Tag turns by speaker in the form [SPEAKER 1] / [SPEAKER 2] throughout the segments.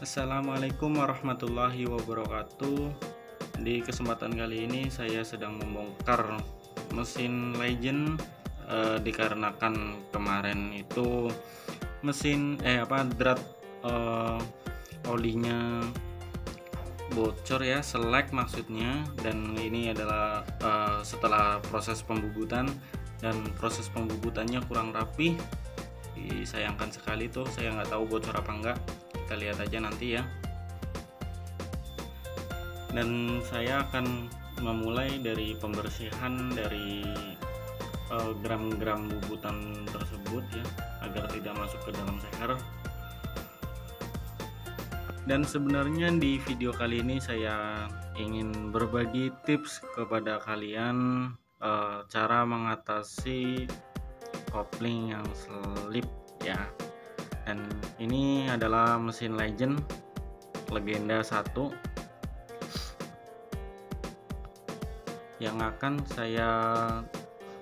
[SPEAKER 1] Assalamualaikum warahmatullahi wabarakatuh. Di kesempatan kali ini saya sedang membongkar mesin Legend eh, Dikarenakan kemarin itu mesin eh apa drat eh, olinya bocor ya selek maksudnya. Dan ini adalah eh, setelah proses pembubutan. Dan proses pembubutannya kurang rapi. Disayangkan sekali tuh saya nggak tahu bocor apa enggak kita lihat aja nanti ya. Dan saya akan memulai dari pembersihan dari eh, gram-gram uh, bubutan tersebut ya agar tidak masuk ke dalam seher. Dan sebenarnya di video kali ini saya ingin berbagi tips kepada kalian uh, cara mengatasi kopling yang selip ya dan ini adalah mesin legend legenda 1 yang akan saya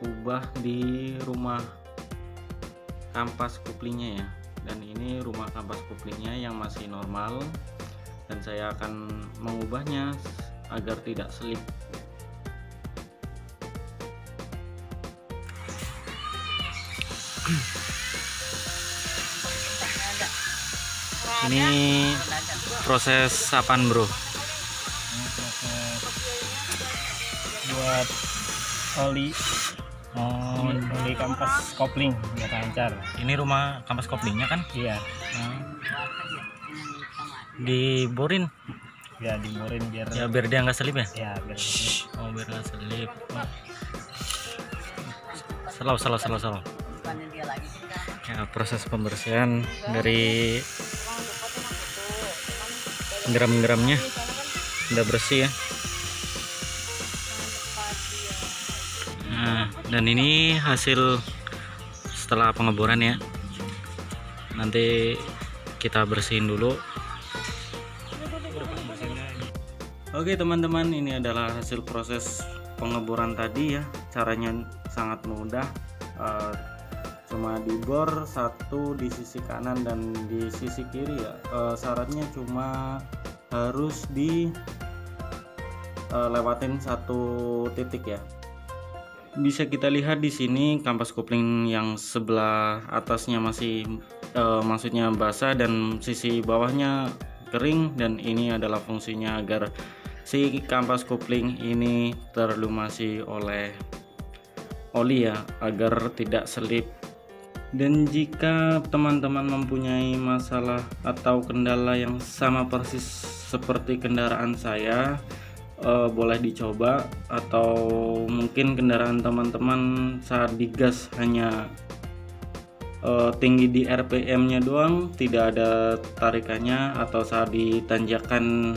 [SPEAKER 1] ubah di rumah kampas kuplingnya ya. Dan ini rumah kampas kuplingnya yang masih normal dan saya akan mengubahnya agar tidak selip ini proses apaan bro.
[SPEAKER 2] Buat oli.
[SPEAKER 1] Oh.
[SPEAKER 2] Oli, kampas kopling biar lancar.
[SPEAKER 1] Ini rumah kampas koplingnya kan?
[SPEAKER 2] Iya.
[SPEAKER 1] Hmm. diborin?
[SPEAKER 2] Ya diborin biar
[SPEAKER 1] ya biar dia nggak selip ya?
[SPEAKER 2] Ya biar
[SPEAKER 1] oh biar nggak selip. Selalu selalu selalu selalu ya proses pembersihan dari geram-geramnya udah bersih ya. Nah dan ini hasil setelah pengeboran ya. Nanti kita bersihin dulu. Oke teman-teman ini adalah hasil proses pengeboran tadi ya. Caranya sangat mudah. Uh, cuma dibor satu di sisi kanan dan di sisi kiri ya. Uh, syaratnya cuma harus di uh, lewatin satu titik ya. Bisa kita lihat di sini kampas kopling yang sebelah atasnya masih uh, maksudnya basah dan sisi bawahnya kering dan ini adalah fungsinya agar si kampas kopling ini terlumasi oleh oli ya agar tidak selip dan jika teman-teman mempunyai masalah atau kendala yang sama persis seperti kendaraan saya uh, boleh dicoba atau mungkin kendaraan teman-teman saat digas hanya uh, tinggi di RPM nya doang tidak ada tarikannya atau saat ditanjakan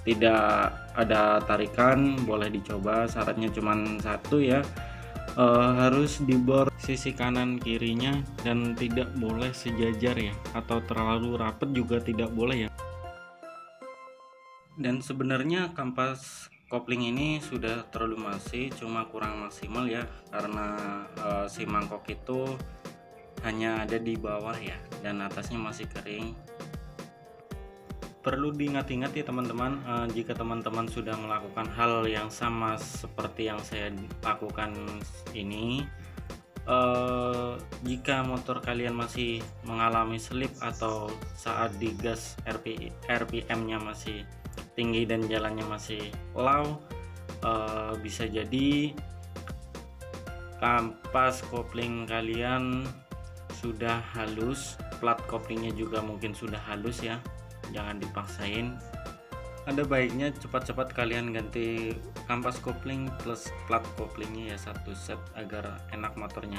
[SPEAKER 1] tidak ada tarikan boleh dicoba. Syaratnya cuma satu ya uh, harus dibor sisi kanan kirinya dan tidak boleh sejajar ya. Atau terlalu rapat juga tidak boleh ya. Dan sebenarnya kampas kopling ini sudah terlalu masih cuma kurang maksimal ya. Karena uh, si mangkok itu hanya ada di bawah ya dan atasnya masih kering perlu diingat-ingat ya teman-teman uh, jika teman-teman sudah melakukan hal yang sama seperti yang saya lakukan ini uh, jika motor kalian masih mengalami slip atau saat digas RP, RPM nya masih tinggi dan jalannya masih low uh, bisa jadi kampas kopling kalian sudah halus plat koplingnya juga mungkin sudah halus ya jangan dipaksain. Ada baiknya cepat-cepat kalian ganti kampas kopling plus plat koplingnya ya satu set agar enak motornya